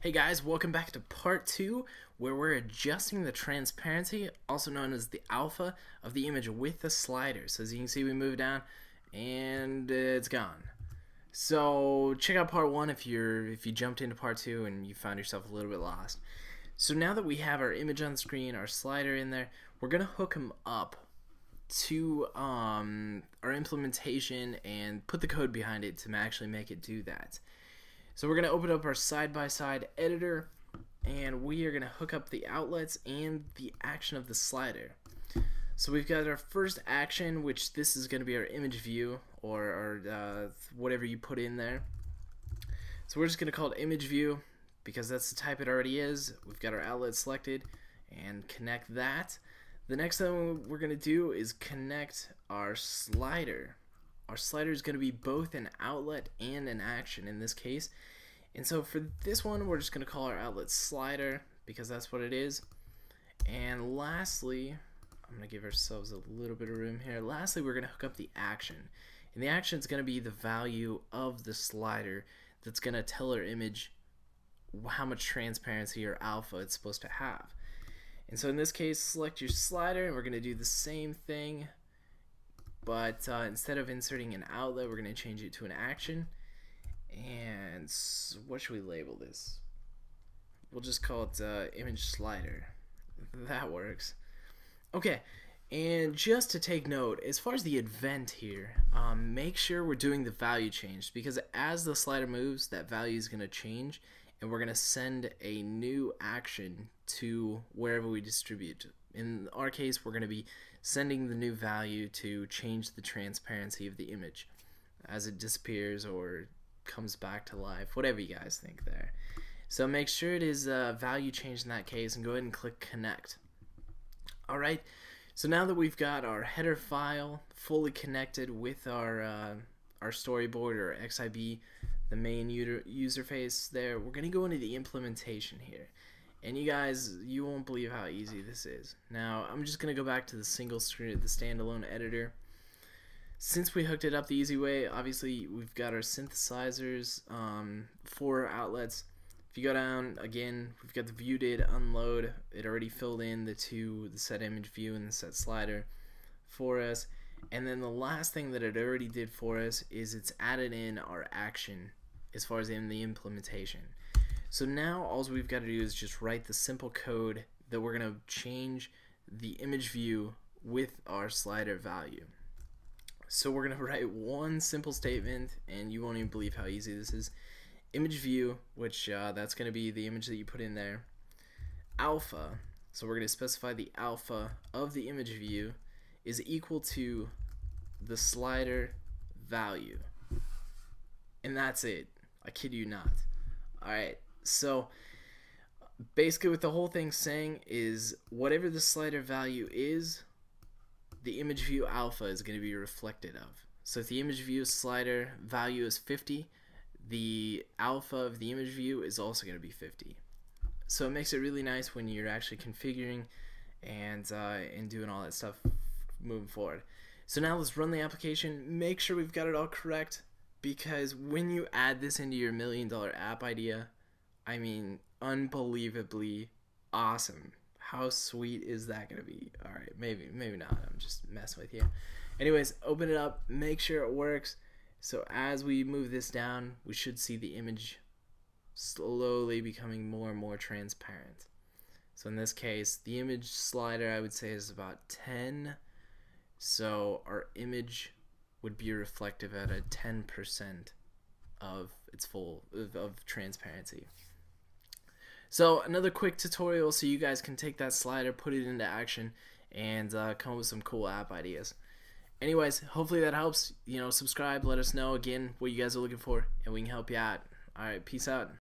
Hey guys, welcome back to part two where we're adjusting the transparency, also known as the alpha, of the image with the slider. So as you can see, we move down and it's gone. So check out part one if you're if you jumped into part two and you found yourself a little bit lost. So now that we have our image on screen, our slider in there, we're gonna hook them up to um, our implementation and put the code behind it to actually make it do that. So we're going to open up our side-by-side -side editor and we are going to hook up the outlets and the action of the slider. So we've got our first action, which this is going to be our image view or, or uh, whatever you put in there. So we're just going to call it image view because that's the type it already is. We've got our outlet selected and connect that. The next thing we're going to do is connect our slider our slider is going to be both an outlet and an action in this case. And so for this one, we're just going to call our outlet slider because that's what it is. And lastly, I'm going to give ourselves a little bit of room here. Lastly, we're going to hook up the action. And the action is going to be the value of the slider that's going to tell our image how much transparency or alpha it's supposed to have. And so in this case, select your slider and we're going to do the same thing but uh, instead of inserting an outlet, we're going to change it to an action. And what should we label this? We'll just call it uh, image slider. That works. Okay, and just to take note, as far as the event here, um, make sure we're doing the value change because as the slider moves, that value is going to change and we're going to send a new action to wherever we distribute. In our case, we're going to be sending the new value to change the transparency of the image as it disappears or comes back to life, whatever you guys think there. So make sure it is a value change in that case and go ahead and click connect. Alright, so now that we've got our header file fully connected with our, uh, our storyboard or XIB, the main user, user face there, we're going to go into the implementation here. And you guys, you won't believe how easy this is. Now, I'm just going to go back to the single screen, the standalone editor. Since we hooked it up the easy way, obviously we've got our synthesizers, um, for outlets. If you go down, again, we've got the view did unload. It already filled in the two, the set image view and the set slider for us. And then the last thing that it already did for us is it's added in our action as far as in the implementation. So now all we've got to do is just write the simple code that we're going to change the image view with our slider value. So we're going to write one simple statement and you won't even believe how easy this is. Image view, which uh, that's going to be the image that you put in there. Alpha, so we're going to specify the alpha of the image view is equal to the slider value. And that's it. I kid you not. Alright, so basically what the whole thing's saying is whatever the slider value is, the image view alpha is going to be reflected of. So if the image view slider value is 50, the alpha of the image view is also going to be 50. So it makes it really nice when you're actually configuring and uh, and doing all that stuff moving forward. So now let's run the application, make sure we've got it all correct, because when you add this into your million dollar app idea, I mean, unbelievably awesome. How sweet is that gonna be? All right, maybe, maybe not. I'm just messing with you. Anyways, open it up, make sure it works. So as we move this down, we should see the image slowly becoming more and more transparent. So in this case, the image slider I would say is about 10. So our image would be reflective at a 10% of its full of, of transparency. So another quick tutorial so you guys can take that slider, put it into action, and uh, come up with some cool app ideas. Anyways, hopefully that helps. You know, subscribe, let us know again what you guys are looking for, and we can help you out. Alright, peace out.